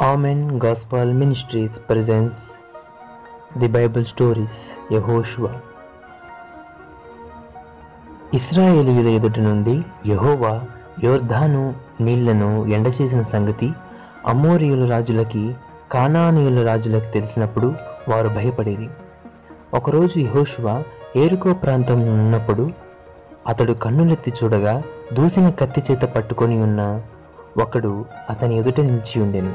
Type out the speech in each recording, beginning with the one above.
Amen Gospel Ministries presents the Bible stories Yehoshua. ఇస్రాయేలీయుల ఎదుట నుండి యహోవా యోర్ధాను నీళ్ళను ఎండచేసిన సంగతి అమోరియుల రాజులకి కానానీయుల రాజులకి తెలిసినప్పుడు వారు భయపడేది ఒకరోజు యహోష్వా ఏరుకో ప్రాంతం ఉన్నప్పుడు అతడు కన్నులెత్తి చూడగా దూసిన కత్తి చేత పట్టుకొని ఉన్న ఒకడు అతని ఎదుట నిలిచి ఉండెను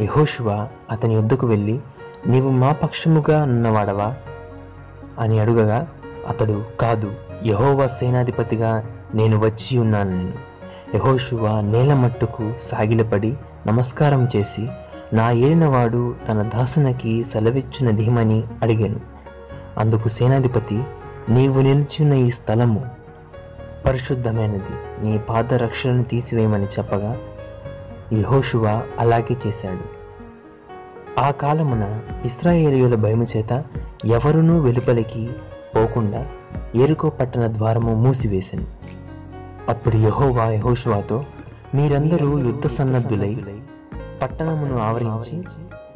యహోశువ అతని యొద్దకు వెళ్ళి నీవు మా పక్షముగా ఉన్నవాడవా అని అడుగగా అతడు కాదు యహోవా సేనాధిపతిగా నేను వచ్చి ఉన్నాను యహోశువ నేల మట్టుకు సాగిలపడి నమస్కారం చేసి నా ఏలినవాడు తన దాసునకి సెలవిచ్చినదేమని అడిగాను. అందుకు సేనాధిపతి నీవు నిలిచిన ఈ స్థలము పరిశుద్ధమైనది. నీ పాదరక్షలను తీసివేయమని చెప్పగా యహోషువ అలాగే చేశాడు. ఆ కాలమున ఇస్రాయేలీయుల భయము చేత ఎవరునూ వెలుపలికి పోకుండా ఎరుకో పట్టణ ద్వారము మూసివేశాను అప్పుడు యహోవా యహోషువాతో మీరందరూ యుద్ధ సన్నద్ధులై పట్టణమును ఆవరించి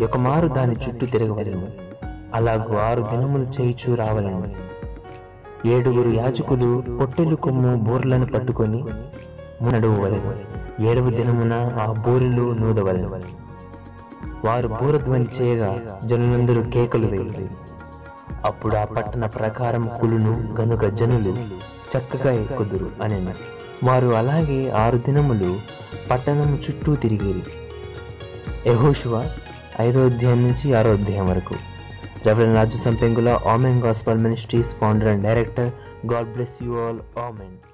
ఒకమారు దాని చుట్టూ తిరగవలను. అలాగూ ఆరు దినములు చేయిచూ రావలను. ఏడుగురు యాజకులు పొట్టెలు కొమ్ము బోర్లను పట్టుకొని నడువలను ఏడవ దినమున ఆ బోరులు నూదవలను వారు బూరధ్వని చేయగా జనులందరూ కేకలు వేయరు అప్పుడు ఆ పట్టణ ప్రకారం కులును గనుక జనులు చక్కగా ఎక్కుదురు అని వారు అలాగే ఆరు దినములు పట్టణం చుట్టూ తిరిగిరి. యహోషువ ఐదో అధ్యాయం నుంచి ఆరో అధ్యాయం వరకు. Reverend Raju Sampengula Amen Gospel Ministries founder and director God bless you all. Amen.